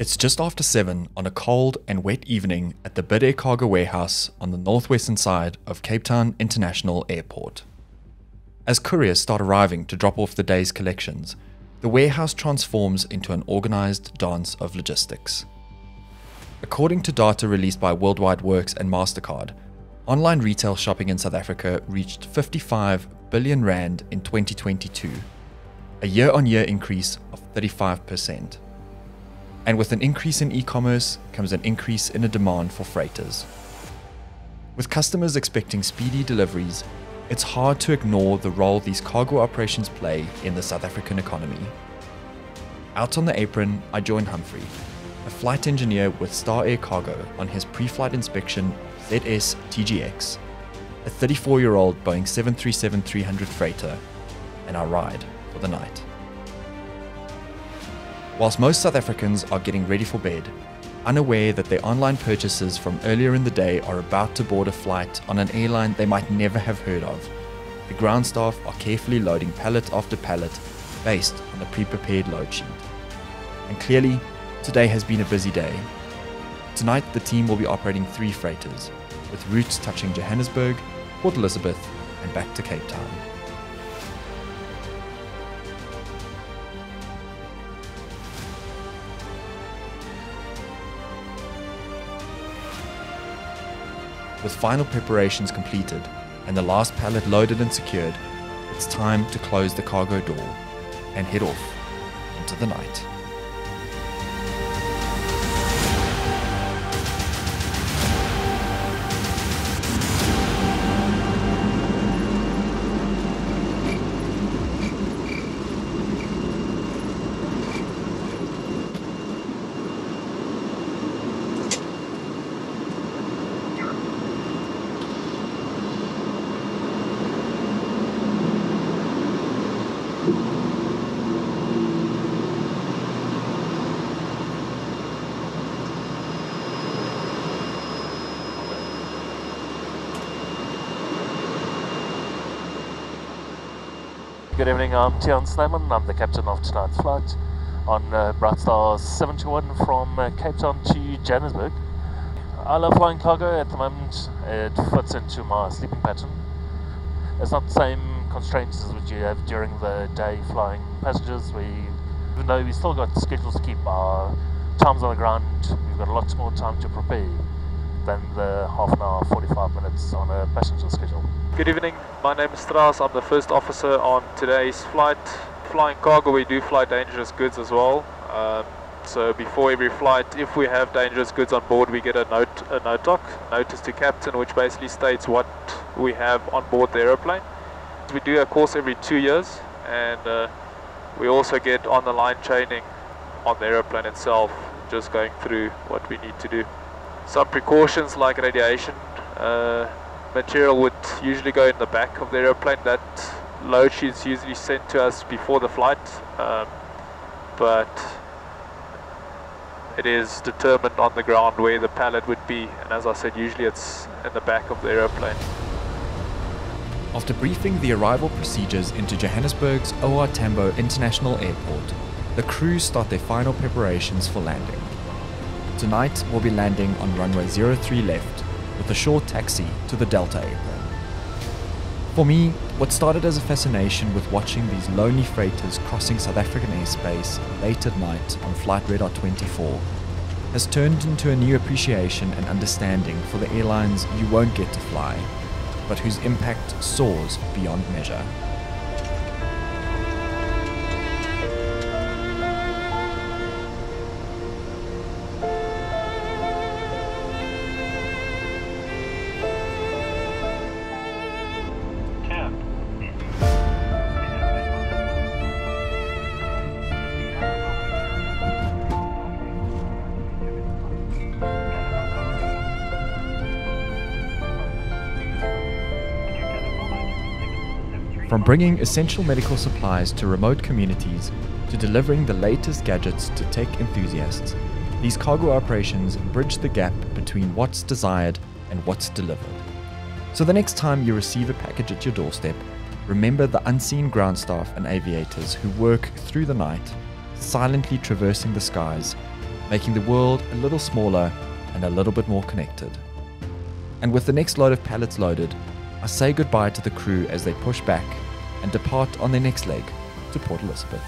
It's just after 7 on a cold and wet evening at the BidAir Cargo Warehouse on the northwestern side of Cape Town International Airport. As couriers start arriving to drop off the day's collections, the warehouse transforms into an organized dance of logistics. According to data released by World Wide Worx and MasterCard, online retail shopping in South Africa reached 55 billion rand in 2022, a year on year increase of 35%. And with an increase in e commerce comes an increase in the demand for freighters. With customers expecting speedy deliveries, it's hard to ignore the role these cargo operations play in the South African economy. Out on the apron, I join Humphrey, a flight engineer with StarAir Cargo on his pre flight inspection ZS TGX, a 34 year old Boeing 737 300 freighter, and our ride for the night. Whilst most South Africans are getting ready for bed, unaware that their online purchases from earlier in the day are about to board a flight on an airline they might never have heard of, the ground staff are carefully loading pallet after pallet based on a pre prepared load sheet. And clearly, today has been a busy day. Tonight, the team will be operating three freighters, with routes touching Johannesburg, Port Elizabeth, and back to Cape Town. With final preparations completed and the last pallet loaded and secured, it's time to close the cargo door and head off into the night. Good evening, I'm Tian Snyman. I'm the captain of tonight's flight on uh, Brightstar 71 from uh, Cape Town to Johannesburg. I love flying cargo at the moment. It fits into my sleeping pattern. It's not the same constraints as what you have during the day flying passengers. We, even though we still got schedules to keep our times on the ground, we've got a lot more time to prepare than the half an hour, 45 minutes on a passenger schedule. Good evening, my name is Strauss. I'm the first officer on today's flight. Flying cargo, we do fly dangerous goods as well. Um, so before every flight, if we have dangerous goods on board, we get a note, a notoc, notice to captain, which basically states what we have on board the aeroplane. We do a course every two years, and uh, we also get on the line training on the aeroplane itself, just going through what we need to do. Some precautions like radiation. Uh, material would usually go in the back of the aeroplane. That load sheet is usually sent to us before the flight, um, but it is determined on the ground where the pallet would be. And as I said, usually it's in the back of the aeroplane. After briefing the arrival procedures into Johannesburg's OR Tambo International Airport, the crews start their final preparations for landing. Tonight, we'll be landing on runway 03 left with a short taxi to the Delta airport. For me, what started as a fascination with watching these lonely freighters crossing South African airspace late at night on Flight Radar 24 has turned into a new appreciation and understanding for the airlines you won't get to fly, but whose impact soars beyond measure. From bringing essential medical supplies to remote communities to delivering the latest gadgets to tech enthusiasts, these cargo operations bridge the gap between what's desired and what's delivered. So the next time you receive a package at your doorstep, remember the unseen ground staff and aviators who work through the night, silently traversing the skies, making the world a little smaller and a little bit more connected. And with the next load of pallets loaded, I say goodbye to the crew as they push back and depart on their next leg to Port Elizabeth.